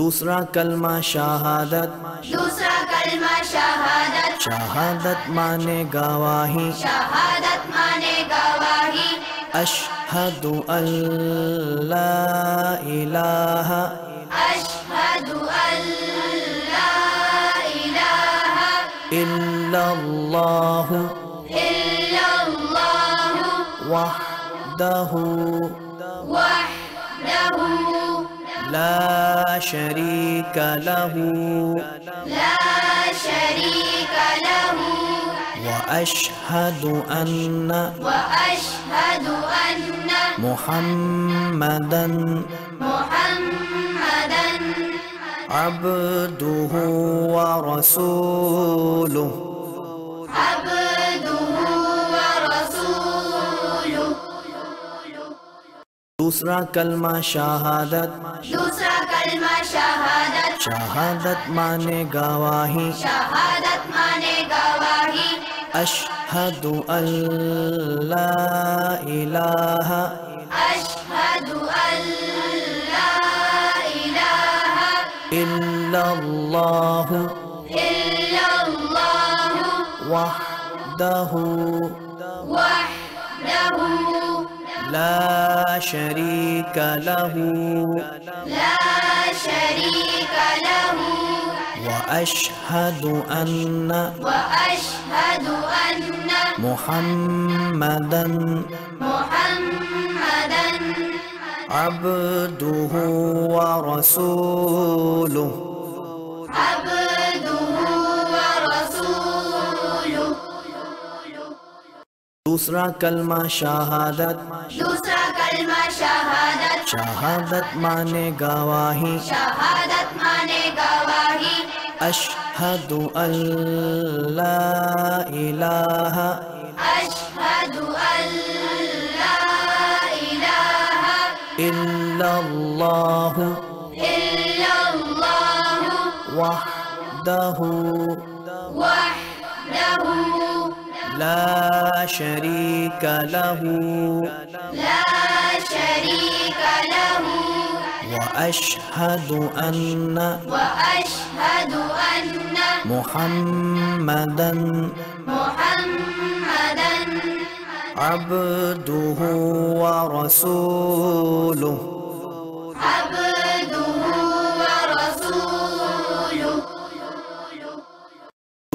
दूसरा कलमा शहादत दूसरा कलमा शहादत शहादत माने गवाही शहादत माने गवाही अशहदु अल्ला इलाहा अशहदु अल्ला इलाहा इल्लल्लाहु इल्लल्लाहु वहदहु वहदहु ला لا شريك له. لا شريك له وأشهد أن وأشهد أن محمدا محمدا عبده ورسوله. عبده ورسوله دوسرا کلمہ شہادت دوسرا कलमा शहादत शहादत माने गवाही शहादत माने गवाही अशहदु अल्ला इलाहा अशहदु अल्ला इलाहा इल्लल्लाहु इल्लल्लाहु वहदहु वहदहु لا شريك له لا شريك له. وأشهد أن وأشهد أن محمدا محمدا عبده ورسوله. दूसरा कलमा शहादत दूसरा कलमा शहादत शहादत माने गवाही शहादत माने गवाही अशहदु अल्ला इलाहा अशहदु अल्ला इलाहा इल्लल्लाहु इल्लल्लाहु वहदहु वहदहु لا شريك له. لا شريك له. وأشهد أن وأشهد أن محمدا محمدا عبده ورسوله. عبده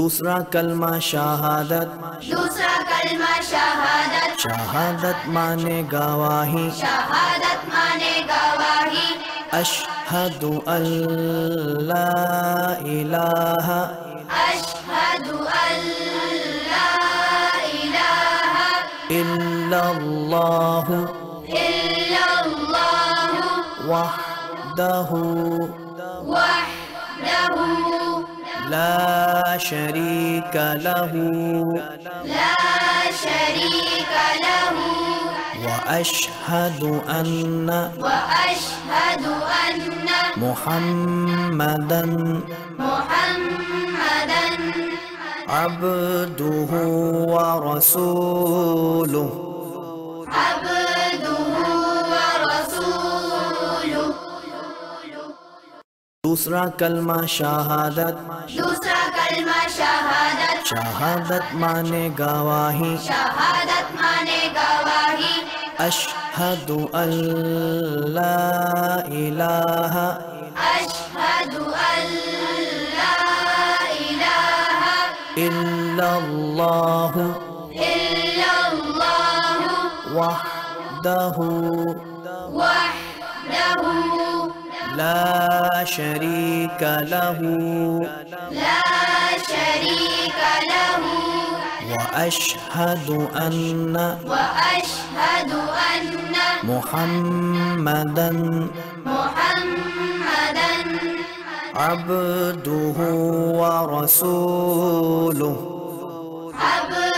दूसरा कलमा शहादत दूसरा कलमा शहादत शहादत माने गवाही शहादत माने गवाही अशहदु अल्ला इलाहा अशहदु अल्ला इलाहा इल्लल्लाहु इल्लल्लाहु वहदहु वहदहु لا شريك له. لا شريك له. وأشهد أن وأشهد أن محمدا محمدا عبده ورسوله. दूसरा कलमा शहादत दूसरा कलमा शहादत शहादत माने गवाही शहादत माने गवाही अशहदु अल्ला इलाहा अशहदु अल्ला इलाहा इल्लल्लाहु इल्लल्लाहु वहदहु वहदहु لا شريك له. لا شريك له. وأشهد أن وأشهد أن محمدا محمدا عبده ورسوله. عبده